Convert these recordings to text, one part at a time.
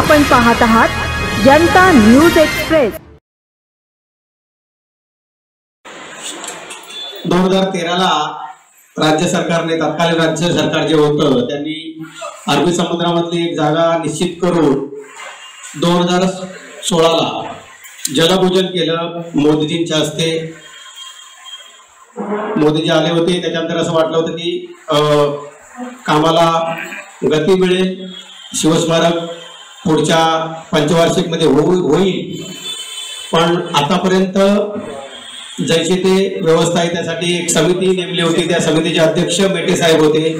आपण पाहत आहात जनता न्यूज एक्सप्रेस. दोन हजार तेराला राज्य सरकारने तत्कालीन राज्य सरकार जे होतं त्यांनी अरबी समुद्रामधली एक जागा निश्चित करून दोन हजार सोळाला जलपूजन केलं मोदीजींच्या हस्ते. मोदीजी आले होते त्याच्यानंतर असं वाटलं होतं की अं, कामाला गती मिळेल शिवस्मारक पुढच्या पंचवार्षिकमध्ये होईल. पण आतापर्यंत जैसे ते व्यवस्था आहे त्यासाठी एक समिती नेमली होती. त्या समितीचे अध्यक्ष मेटे साहेब होते.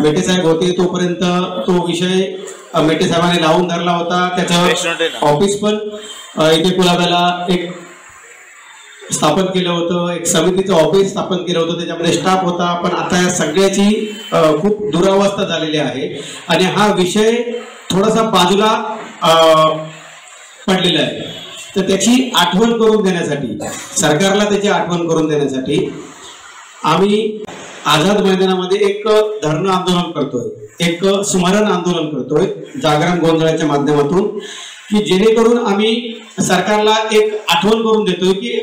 मेटे साहेब होते तोपर्यंत तो विषय मेटे साहेबांनी लावून धरला होता. त्याचं ऑफिस पण इथे कुलाब्याला एक स्थापन केलं होतं. एक समितीचं ऑफिस स्थापन केलं होतं. त्याच्यामध्ये स्टाफ होता. पण आता या सगळ्याची खूप दुरावस्था झालेली आहे. आणि हा विषय थोडासा बाजूला पडलेला आहे. तर त्याची आठवण करून देण्यासाठी सरकारला त्याची आठवण करून देण्यासाठी आम्ही आझाद मैदानामध्ये एक धरणं आंदोलन करतोय. एक स्मरण आंदोलन करतोय जागरण गोंधळाच्या माध्यमातून की जेणेकरून आम्ही सरकारला एक आठवण करून देतोय की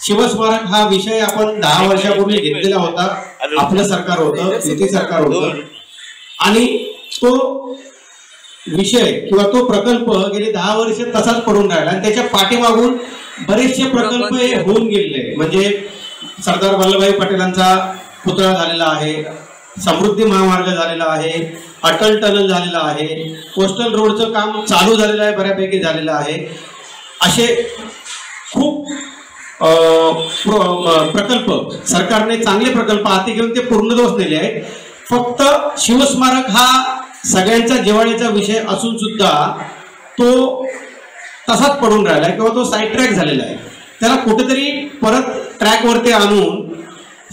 शिवस्मारक हा विषय आपण दहा वर्षापूर्वी घेतलेला होता. आपलं सरकार होतं युती सरकार होतं. आणि तो विषय किंवा तो प्रकल्प गेले दहा वर्ष तसाच पडून राहिला आणि त्याच्या पाठीमागून बरेचसे प्रकल्प हे होऊन गेलेले. म्हणजे सरदार वल्लभभाई पटेलांचा पुतळा झालेला आहे समृद्धी महामार्ग झालेला आहे अटल टनल झालेला आहे कोस्टल रोडचं काम चालू झालेलं आहे बऱ्यापैकी झालेलं आहे. असे खूप प्रकल्प सरकारने चांगले प्रकल्प हाती घेऊन ते पूर्णदोष नेले आहेत. फक्त शिवस्मारक हा सगळ्यांचा जिव्हाळ्याचा विषय असून सुद्धा तो तसाच पडून राहिला आहे किंवा तो साईड ट्रॅक झालेला आहे. त्याला कुठेतरी परत ट्रॅकवरती आणून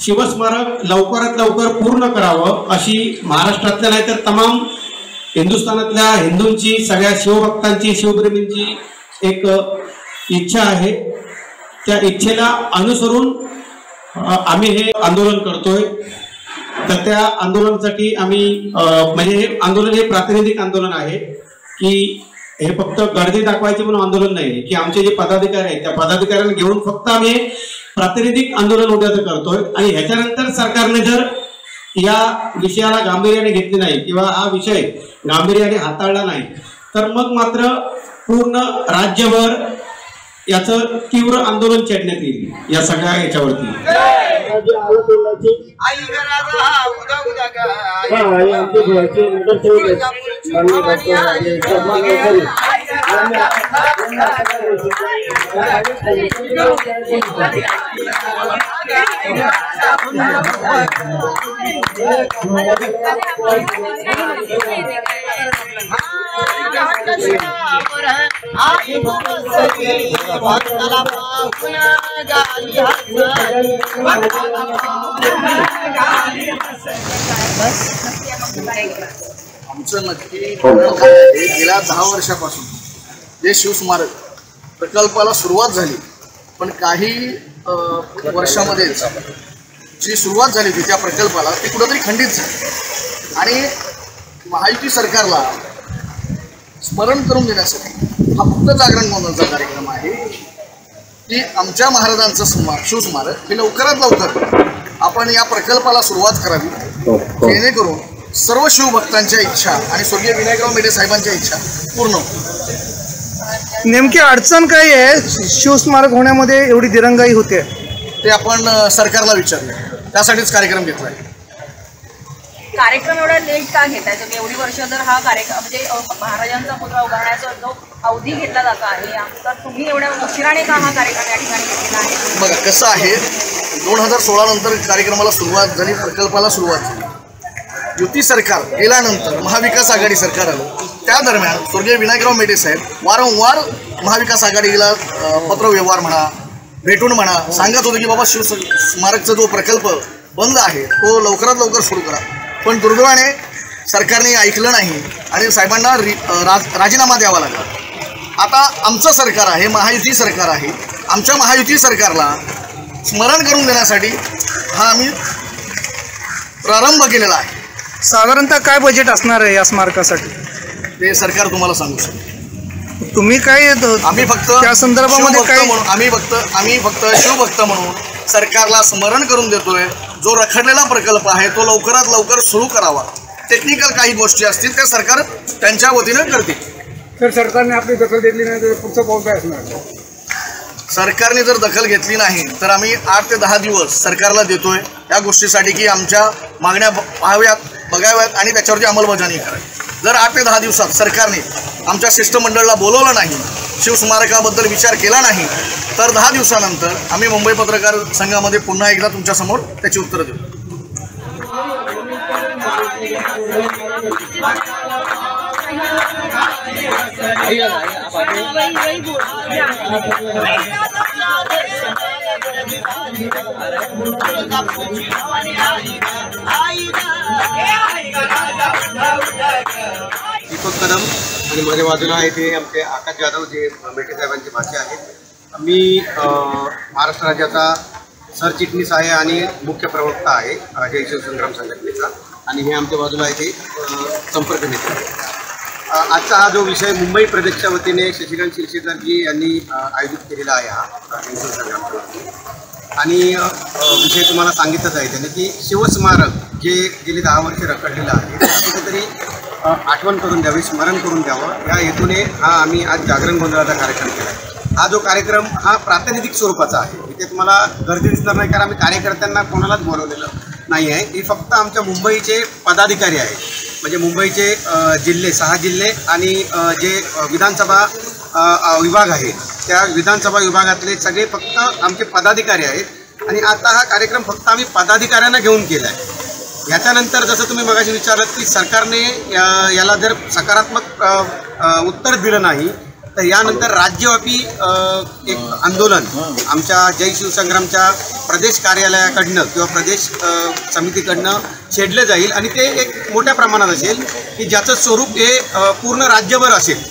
शिवस्मारक लवकरात लवकर पूर्ण करावं अशी महाराष्ट्रातल्या नाही तर तमाम हिंदुस्थानातल्या हिंदूंची सगळ्या शिवभक्तांची शिवप्रेमींची एक इच्छा आहे. त्या इच्छेला अनुसरून आम्ही हे आंदोलन करतोय. तर त्या आंदोलनासाठी आम्ही म्हणजे हे आंदोलन हे प्रातिनिधिक आंदोलन आहे की हे फक्त गर्दी दाखवायचे म्हणून आंदोलन नाही की आमचे जे पदाधिकारी आहेत त्या पदाधिकाऱ्यांना घेऊन फक्त आम्ही हे प्रातिनिधिक आंदोलन उद्याचं करतोय. आणि ह्याच्यानंतर सरकारने जर या विषयाला गांभीर्याने घेतले नाही किंवा हा विषय गांभीर्याने हाताळला नाही तर मग मात्र पूर्ण राज्यभर याचं तीव्र आंदोलन छेडण्यात येईल या सगळ्या याच्यावरती. आई घराचा उद्या उद्या काय आई बसली भक्ताला पाहून गाली हसली भक्ताला पाहून गाली आमचं नक्की आहे, गेल्या दहा वर्षापासून जे शिवस्मारक प्रकल्पाला सुरुवात झाली पण काही वर्षामध्ये जी सुरुवात झाली होती त्या प्रकल्पाला ती कुठंतरी खंडित झाली. आणि महायुती सरकारला स्मरण करून देण्यासाठी हा फक्त जागरण गोंधळचा कार्यक्रम आहे. की आमच्या महाराजांचं स्मा शिवस्मारक हे लवकरात लवकर आपण या प्रकल्पाला सुरुवात करावी. जेणेकरून सर्व शिवभक्तांच्या इच्छा आणि स्वर्गीय विनायकराव मेढे साहेबांच्या इच्छा पूर्ण. नेमकी अडचण काय आहे? शिवस्मारक होण्यामध्ये एवढी दिरंगाई होते. ते आपण सरकारला विचारलं त्यासाठीच कार्यक्रम घेतला आहे कार्यक्रम एवढा लेट का घेताय? तुम्ही एवढी वर्ष जर हा कार्यक्रम म्हणजे महाराजांचा पुतळा उभारण्याचा जो अवधी घेतला जातो आहे तर तुम्ही एवढ्या उशिराने का हा कार्यक्रम या ठिकाणी घेतलेला आहे? बघा कसं आहे दोन हजार सोळा नंतर कार्यक्रमाला सुरुवात झाली प्रकल्पाला सुरुवात झाली. युती सरकार गेल्यानंतर महाविकास आघाडी सरकार आलं. त्या दरम्यान स्वर्गीय विनायकराव मेटे साहेब वारंवार महाविकास आघाडीला पत्रव्यवहार म्हणा भेटून म्हणा सांगत होतं की बाबा शिव स्मारकचा जो प्रकल्प बंद आहे तो लवकरात लवकर सुरू करा. पण दुर्दैवाने सरकारने ऐकलं नाही आणि साहेबांना रि राज राजीनामा द्यावा लागला. आता आमचं सरकार आहे महायुती सरकार आहे. आमच्या महायुती सरकारला स्मरण करून देण्यासाठी हा आम्ही प्रारंभ केलेला आहे. साधारणतः काय बजेट असणार आहे या स्मारकासाठी? ते सरकार तुम्हाला सांगू शकतो. तुम्ही काय आम्ही फक्त त्या संदर्भामध्ये काय म्हणून आम्ही फक्त आम्ही फक्त शिवभक्त म्हणून सरकारला स्मरण करून देतोय. जो रखडलेला प्रकल्प आहे तो लवकरात लवकर सुरू करावा. टेक्निकल काही गोष्टी असतील त्या सरकार त्यांच्या वतीनं करते तर सरकारने आपली दखल घेतली नाही तर पुढचं पाऊल काय असणार? सरकारने जर दखल घेतली नाही तर आम्ही आठ ते दहा दिवस सरकारला देतोय या गोष्टीसाठी की आमच्या मागण्या पाहाव्यात बघाव्यात आणि त्याच्यावरती अंमलबजावणी करावी. जर आठ ते दहा दिवसात सरकारने आमच्या शिष्टमंडळाला बोलवलं नाही शिवस्मारकाबद्दल विचार केला नाही तर दहा दिवसानंतर आम्ही मुंबई पत्रकार संघामध्ये पुन्हा एकदा तुमच्यासमोर त्याची उत्तरं देऊ. दीपक कदम आणि माझ्या बाजूला आहे ते आमचे आकाश जाधव जे मेटे साहेबांचे भाषे आहेत मी महाराष्ट्र राज्याचा सरचिटणीस आहे आणि मुख्य प्रवक्ता आहे अं, जय शिवसंग्राम संघटनेचा. आणि हे आमच्या बाजूला आहे ते संपर्क नेते. आजचा हा जो विषय मुंबई प्रदेशच्या वतीने शशिकांत शिरशेकरजी यांनी आयोजित केलेला आहे हा अं, जय शिवसंग्रामच्या वतीने आणि विषय तुम्हाला सांगितलंच आहे त्याने की शिवस्मारक जे गेली दहा वर्षे रखडलेलं आहे कुठेतरी आठवण करून द्यावी स्मरण करून द्यावं. या हेतूने हा आम्ही आज जागरण गोंधळाचा कार्यक्रम केला आहे. हा जो कार्यक्रम हा प्रातिनिधिक स्वरूपाचा आहे. इथे तुम्हाला गर्दी दिसणार नाही कारण आम्ही कार्यकर्त्यांना कोणालाच बोलवलेलं नाही आहे ही फक्त आमच्या मुंबईचे पदाधिकारी आहेत. म्हणजे मुंबईचे जिल्हे सहा जिल्हे आणि जे विधानसभा विभाग आहे त्या विधानसभा विभागातले सगळे फक्त आमचे पदाधिकारी आहेत. आणि आता हा कार्यक्रम फक्त आम्ही पदाधिकाऱ्यांना घेऊन केला आहे याच्यानंतर जसं तुम्ही मगाशी विचारलं की सरकारने या- याला जर सकारात्मक उत्तर दिलं नाही तर यानंतर राज्यव्यापी एक आंदोलन आमच्या जय शिवसंग्रामच्या प्रदेश कार्यालयाकडनं किंवा प्रदेश समितीकडनं छेडलं जाईल आणि ते एक मोठ्या प्रमाणात असेल की ज्याचं स्वरूप हे पूर्ण राज्यभर असेल.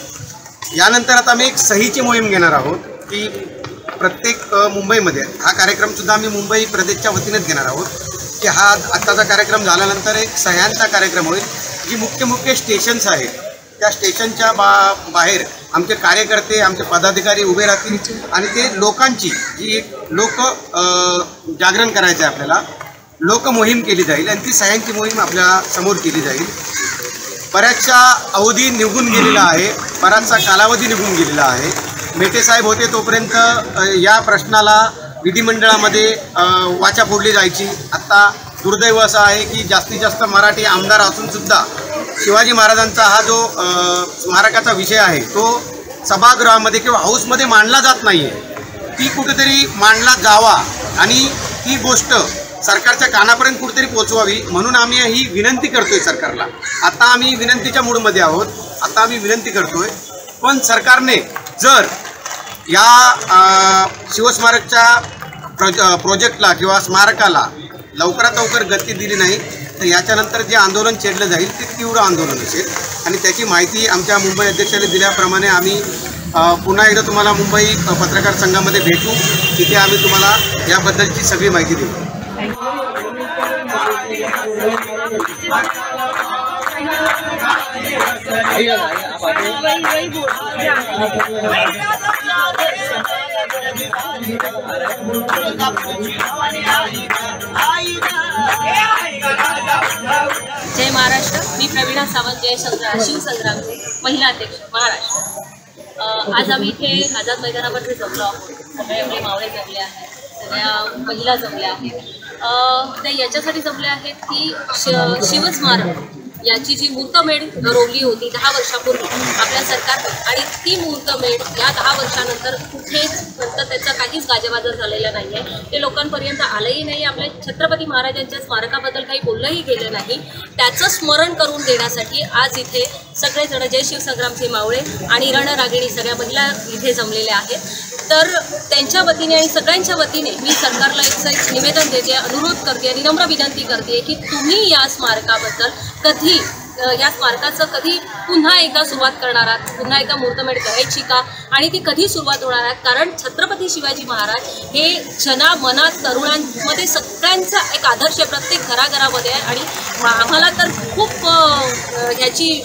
यानंतर आता आम्ही एक सहीची मोहीम घेणार आहोत की प्रत्येक मुंबईमध्ये हा कार्यक्रमसुद्धा आम्ही मुंबई प्रदेशच्या वतीनेच घेणार आहोत. की हा आत्ताचा कार्यक्रम झाल्यानंतर एक सह्यांचा कार्यक्रम होईल जी मुख्य मुख्य स्टेशन्स आहेत. त्या स्टेशनच्या बा बाहेर आमचे कार्यकर्ते आमचे पदाधिकारी उभे राहतील आणि ते लोकांची जी एक लोक जागरण करायचं आहे आपल्याला लोकमोहीम केली जाईल आणि ती सह्यांची मोहीम आपल्यासमोर केली जाईल. बऱ्याचशा अवधी निघून गेलेला आहे बराचसा कालावधी निघून गेलेला आहे. मेटे साहेब होते तोपर्यंत या प्रश्नाला विधिमंडळामध्ये वाचा फोडली जायची. आत्ता दुर्दैव असं आहे की जास्तीत जास्त मराठी आमदार असूनसुद्धा शिवाजी महाराजांचा हा जो स्मारकाचा विषय आहे तो सभागृहामध्ये किंवा हाऊसमध्ये मांडला जात नाही आहे ती कुठेतरी मांडला जावा आणि ती गोष्ट सरकारच्या कानापर्यंत कुठेतरी पोचवावी म्हणून आम्ही ही विनंती करतोय सरकारला. आता आम्ही विनंतीच्या मूडमध्ये आहोत. आता आम्ही विनंती करतोय. पण सरकारने जर या शिवस्मारकच्या प्रोज प्रोजेक्टला किंवा स्मारकाला लवकरात लवकर गती दिली नाही तर याच्यानंतर जे आंदोलन छेडलं जाईल ते तीव्र आंदोलन असेल. आणि त्याची माहिती आमच्या मुंबई अध्यक्षाने दिल्याप्रमाणे आम्ही पुन्हा एकदा तुम्हाला मुंबई पत्रकार संघामध्ये भेटू. तिथे आम्ही तुम्हाला याबद्दलची सगळी माहिती देऊ. जय महाराष्ट्र. मी प्रवीणा सावंत जय संग्राम शिवसंग्रामचे महिला अध्यक्ष महाराष्ट्र. आज आम्ही इथे आझाद मैदानामध्ये जमलो आहोत. सगळे आपले मावळे जमले आहेत. सगळ्या महिला जमल्या आहेत. त्या ते याच्यासाठी जमले आहेत की शिवस्मारक. याची जी मूर्तमेढ रोवली होती दहा वर्षापूर्वी आपल्या सरकारनं आणि ती मूर्तमेढ या दहा वर्षानंतर कुठेच फक्त त्याचा काहीच गाजावाजा झालेला नाही आहे ते लोकांपर्यंत आलंही नाही. आपल्या छत्रपती महाराजांच्या स्मारकाबद्दल काही बोललंही गेलं नाही. त्याचं स्मरण करून देण्यासाठी आज इथे सगळेजण जय शिवसंग्रामचे मावळे आणि रणरागिणी सगळ्या महिला इथे जमलेल्या आहेत. तर त्यांच्या वतीने आणि सगळ्यांच्या वतीने मी सरकारला एक एक निवेदन देते अनुरोध करते आणि नम्र विनंती करते की तुम्ही या स्मारकाबद्दल कधी या स्मारकाचं कधी पुन्हा एकदा सुरुवात करणार आहात? पुन्हा एकदा मुहूर्तमेढ करायची का? आणि ती कधी सुरुवात होणार आहे कारण छत्रपती शिवाजी महाराज हे जना मनात तरुणांमध्ये सगळ्यांचा एक आदर्श आहे. प्रत्येक घराघरामध्ये आहे आणि आम्हाला तर खूप ह्याची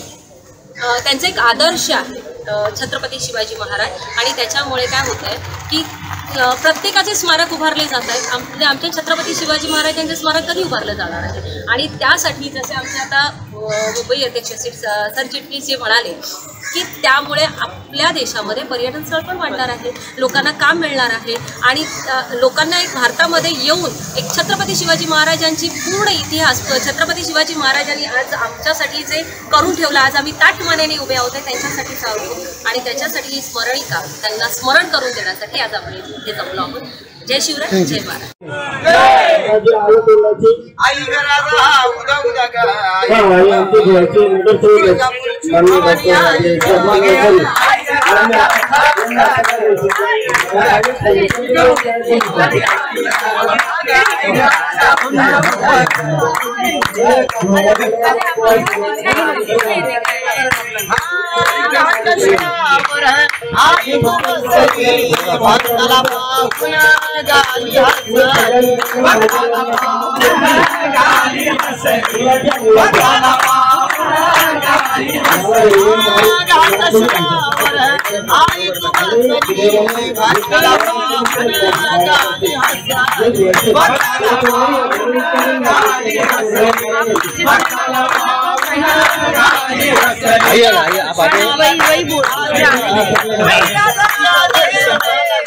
त्यांचं एक आदर्श आहे. छत्रपती शिवाजी महाराज. आणि त्याच्यामुळे काय होत आहे की प्रत्येकाचे स्मारक उभारले जात आहेत. आम म्हणजे आमच्या छत्रपती शिवाजी महाराज यांचे स्मारक कधी उभारलं जाणार आहे? आणि त्यासाठी जसे आमचे आता मुंबई अध्यक्ष श्री स- सरचिटणीस जे म्हणाले की त्यामुळे आपल्या देशामध्ये पर्यटन स्थळ पण वाढणार आहे लोकांना काम मिळणार आहे आणि लोकांना एक भारतामध्ये येऊन एक छत्रपती शिवाजी महाराजांची पूर्ण इतिहास छत्रपती शिवाजी महाराजांनी आज आमच्यासाठी जे करून ठेवलं आज आम्ही ताट मानेने उभे आहोत त्याच्यासाठी चालतो आणि त्याच्यासाठी ही स्मरणिका त्यांना स्मरण करून देण्यासाठी आज आपण इथे जमलो आहोत. जय शिवराय जय महाराज आई घ्यायची उदा ग आई आई बसली भक्ताला पाहून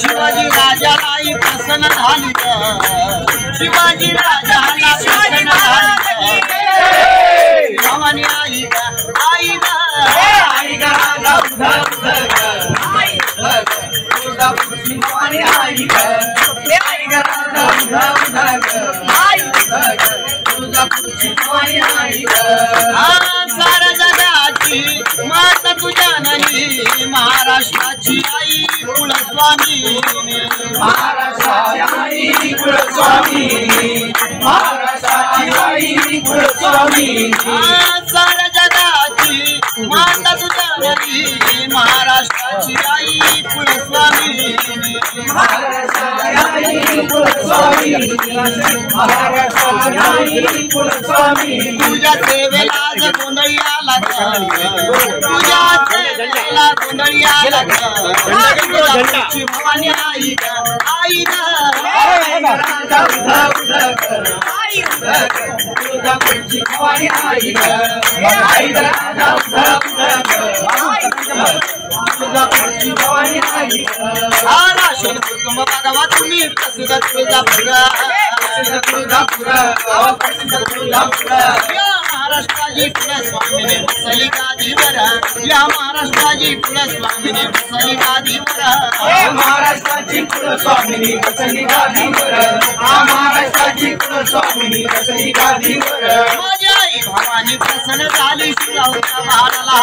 शिवाजी राजाला प्रसन्न झाली. शिवाजी कुलस्वामी महाराष्ट्राची आई कुलस्वामी महाराष्ट्राची कुलस्वामी. तुझ्या सेवेला आज गोंधळी आला तुझ्या सेवेला गोंधळी आला भवानी आई आई भवानी आई आई भवानी आई तुम्ही तुळजापूर प्रसिद्ध बसली गादीवर या बसली गादीवर महाराष्ट्राची कुलस्वामिनी बसली गादीवर महाराष्ट्राची कुलस्वामिनी बसली गादीवर माझी आई भवानी प्रसन्न झाली शिराऊच्या बाळाला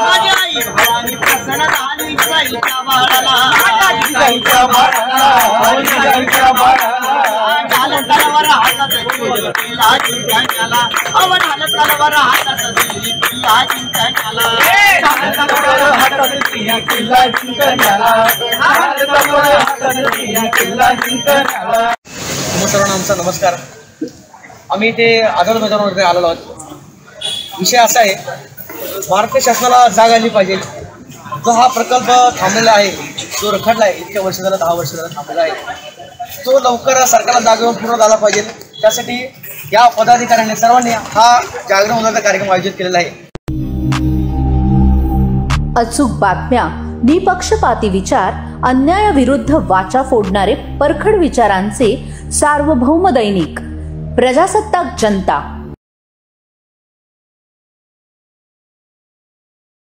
माझी आई भवानी प्रसन्न झाली बाळाला तलवार हातात जिंकण्याला तलवार हातात जिंकण्याला तलवार हातात जिंकण्याला तलवार हातात जिंकण्याला आमचा नमस्कार. आम्ही इथे आझाद मैदानावरती आलेलो आहोत. विषय असा आहे महाराष्ट्र शासनाला जाग आली पाहिजे. जो हा प्रकल्प थांबलेला आहे जो रखडला आहे इतक्या वर्ष झालं दहा वर्ष झालं थांबला आहे. तो लवकर सरकारला जागेवर पूर्ण झाला पाहिजे. त्यासाठी या पदाधिकाऱ्यांनी सर्वांनी हा जागरण होण्याचा कार्यक्रम आयोजित केलेला आहे. अचूक बातम्या निपक्षपाती विचार अन्यायाविरुद्ध वाचा फोडणारे परखड विचारांचे सार्वभौम दैनिक प्रजासत्ताक जनता.